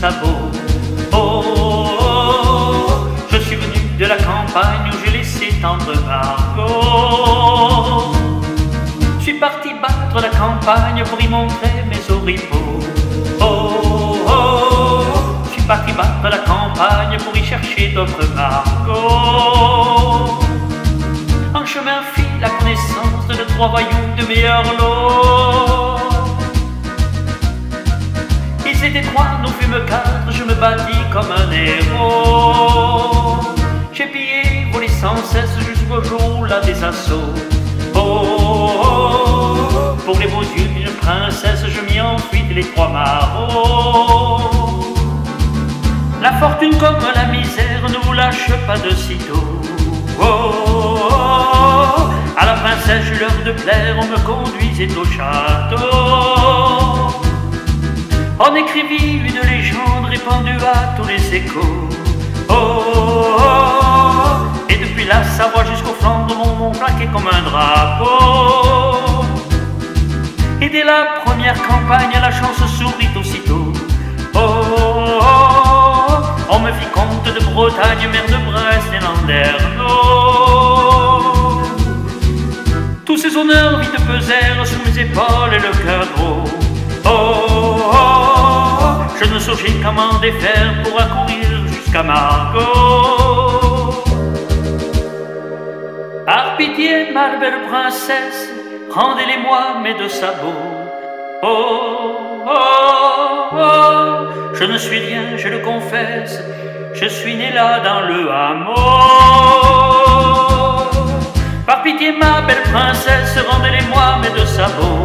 sabots. Oh, oh, oh, je suis venu de la campagne où j'ai laissé tendre Margot. Je suis parti battre la campagne pour y montrer mes oripeaux. Oh, oh, je suis parti battre la campagne pour y chercher d'autres Margot. En chemin fit la connaissance de trois voyous de meilleur Nous fûmes quatre, je me battis comme un héros. J'ai pillé, volé sans cesse jusqu'au jour là des assauts. Oh, oh, oh, pour les beaux yeux d'une princesse, je m'y enfuis les trois marauds. La fortune comme la misère ne vous lâche pas de sitôt. Oh, oh, à la princesse, j'eus l'heure de plaire, on me conduisait au château. On écrivit une légende répandue à tous les échos. Oh, oh, oh et depuis la Savoie jusqu'au flanc de mon mont plaqué comme un drapeau. Et dès la première campagne, la chance sourit aussitôt. Oh, oh, oh on me fit comte de Bretagne, mère de Brest et Landerneau. Tous ces honneurs vite pesèrent sous mes épaules et le cœur gros. Oh, oh, oh, qu'à m'en défaire pour accourir jusqu'à Margot. Par pitié, ma belle princesse, rendez-les-moi mes deux sabots. Oh, oh, oh, je ne suis rien, je le confesse, je suis né là dans le hameau. Par pitié, ma belle princesse, rendez-les-moi mes deux sabots.